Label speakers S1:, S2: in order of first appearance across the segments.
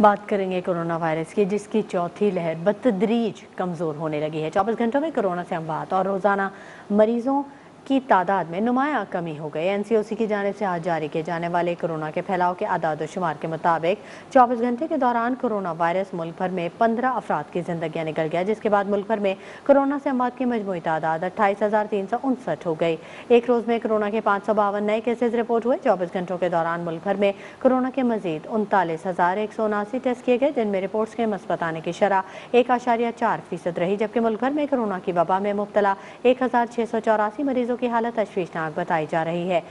S1: बात करेंगे corona virus की, जिसकी चौथी लहर बतदरीज कमज़ोर होने लगी है। चौबीस घंटों में कोरोना से हम बात, और रोज़ाना मरीजों की तादाद में नुमाया कमी हो गई। एनसीओसी की जानब से आज जारी किए जाने वाले कोरोना के फैलाव के आदाद शुमार के मुताबिक 24 घंटे के दौरान कोरोना वायरस मुल्क भर में 15 अफराद की जिंदगियाँ निकल गया, जिसके बाद मुल्क भर में कोरोना से अमवात की मजमू तादाद अट्ठाईस हज़ार तीन सौ उनसठ हो गई। एक रोज़ में कोरोना के पाँच सौ बावन नए केसेज रिपोर्ट हुए। चौबीस घंटों के दौरान मुल्क भर में कोरोना के मजीद उनतालीस हज़ार एक सौ उनासी टेस्ट किए गए, जिनमें रिपोर्ट्स के मस्बत आने की शरह एक आशारिया चार फ़ीसद रही, जबकि मुल्क भर में कोरोना की वबा में मुबतला एक हज़ार छः सौ चौरासी मरीजों की हालत तशवीशनाक बताई जा रही है।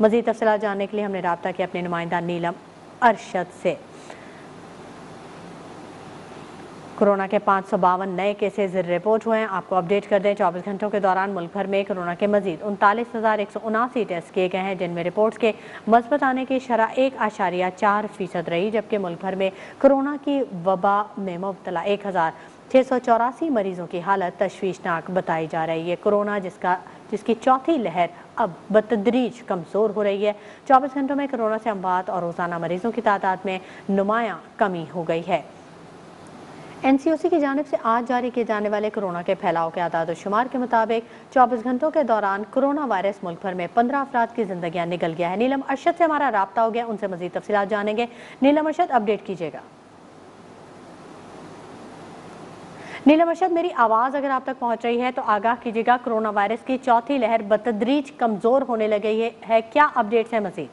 S1: मजीद तफसला जानने के लिए हमने रबता किया अपने नुमाइंदा नीलम अरशद से। कोरोना के पाँच सौ बावन नए केसेज रिपोर्ट हुए हैं। आपको अपडेट कर दें, चौबीस घंटों के दौरान मुल्क भर में कोरोना के मजीद उनतालीस हज़ार एक सौ उनासी टेस्ट किए गए हैं, जिनमें रिपोर्ट्स के मस्बत आने की शरह एक आशारिया चार फ़ीसद रही, जबकि मुल्क भर में कोरोना की वबा में मुबतला एक हज़ार छः सौ चौरासी मरीजों की हालत तशवीशनाक बताई जा रही है। कोरोना जिसका जिसकी चौथी लहर अब बतदरीज कमज़ोर हो रही है। चौबीस घंटों में कोरोना से अमवात और रोज़ाना मरीजों की तादाद में नुमाया कमी हो गई है। एनसीओसी की जानब से आज जारी किए जाने वाले कोरोना के फैलाव के आदाद शुमार के मुताबिक 24 घंटों के दौरान कोरोना वायरस मुल्क भर में 15 अफराद की जिंदगियाँ निकल गया है। नीलम अरशद से हमारा रबता हो गया, उनसे मजीद तफसी जानेंगे। नीलम अरशद, अपडेट कीजिएगा। नीलम अर्शद मेरी आवाज़ अगर आप तक पहुँच रही है तो आगाह कीजिएगा कोरोना वायरस की चौथी लहर बतदरीज कमज़ोर होने लगी है, है क्या अपडेट्स है मजीद?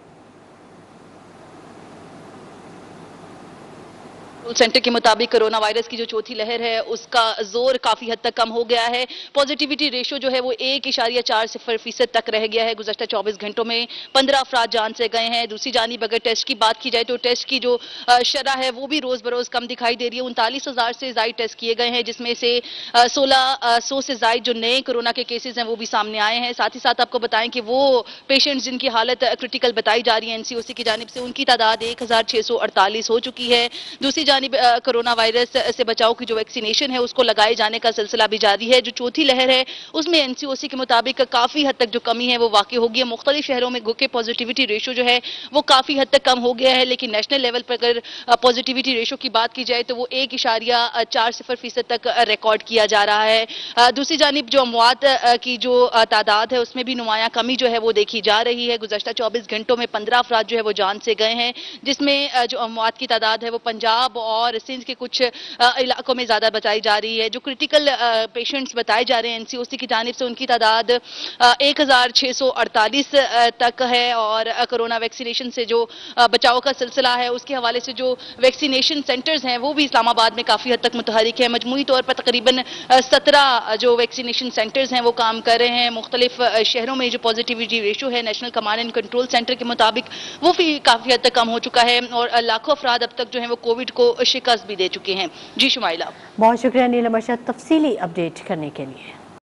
S2: सेंटर के मुताबिक कोरोना वायरस की जो चौथी लहर है, उसका ज़ोर काफ़ी हद तक कम हो गया है। पॉजिटिविटी रेशो जो है वो एक इशारिया चार सिफर फ़ीसद तक रह गया है। गुजशत चौबीस घंटों में पंद्रह अफराद जान से गए हैं। दूसरी जानब अगर टेस्ट की बात की जाए तो टेस्ट की जो शरह है, वो भी रोज बरोज कम दिखाई दे रही है। उनतालीस हज़ार से जायद टेस्ट किए गए हैं, जिसमें से सोलह सौ से जायद जो नए कोरोना के केसेज हैं, वो भी सामने आए हैं। साथ ही साथ आपको बताएँ कि वो पेशेंट जिनकी हालत क्रिटिकल बताई जा रही है एनसीओसी की जानब से, उनकी तादाद एक हज़ार छह सौ अड़तालीस हो चुकी है। दूसरी जानब कोरोना वायरस से बचाव की जो वैक्सीनेशन है, उसको लगाए जाने का सिलसिला भी जारी है। जो चौथी लहर है, उसमें एनसीओसी के मुताबिक काफ़ी हद तक जो कमी है, वो वाकई होगी है। मुख्तलिफ़ शहरों में के पॉजिटिविटी रेशो जो है, वो काफ़ी हद तक कम हो गया है। लेकिन नेशनल लेवल पर अगर पॉजिटिविटी रेशो की बात की जाए तो वो एक इशारिया चार सिफर फ़ीसद तक रिकॉर्ड किया जा रहा है। दूसरी जानब जो अमवात की जो तादाद है, उसमें भी नुमाया कमी जो है, वो देखी जा रही है। गुजशत चौबीस घंटों में पंद्रह अफराद जो है, वो जान से गए हैं, जिसमें जो अमवात की तादाद है, वो पंजाब और सिंध के कुछ इलाकों में ज़्यादा बताई जा रही है, जो क्रिटिकल पेशेंट्स बताए जा रहे हैं एनसीओसी की जानब से, उनकी तादाद एक हज़ार छः सौ अड़तालीस तक है और कोरोना वैक्सीनेशन से जो बचाव का सिलसिला है, उसके हवाले से जो वैक्सीनेशन सेंटर्स हैं, वो भी इस्लामाबाद में काफ़ी हद तक मुतहरिक है। मजमू तौर पर तकरीबन सत्रह जो वैक्सीनेशन सेंटर्स हैं, वो काम कर रहे हैं। मुख्तलिफ़ शहरों में जो पॉजिटिविटी रेशो है national command and control centre के मुताबिक, वो भी काफ़ी हद तक कम हो चुका है और लाखों अफराद अब तक जो है, वो कोविड शिकस्त भी दे चुके हैं। जी, शुमाइला।
S1: बहुत शुक्रिया नीलम अरशद तफसीली अपडेट करने के लिए।